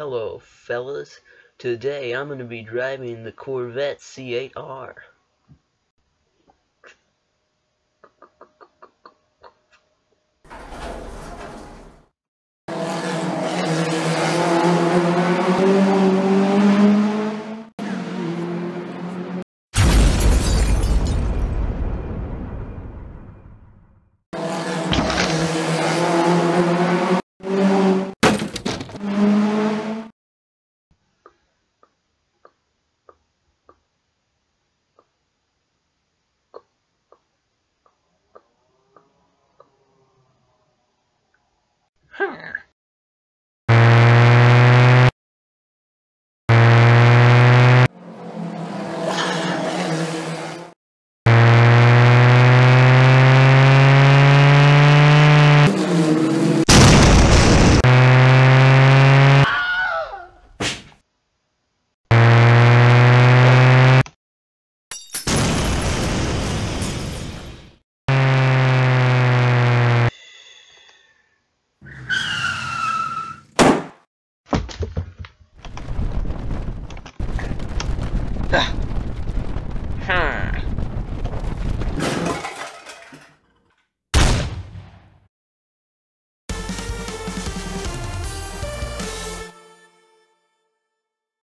Hello, fellas. Today I'm going to be driving the Corvette C8R. Huh. Huh.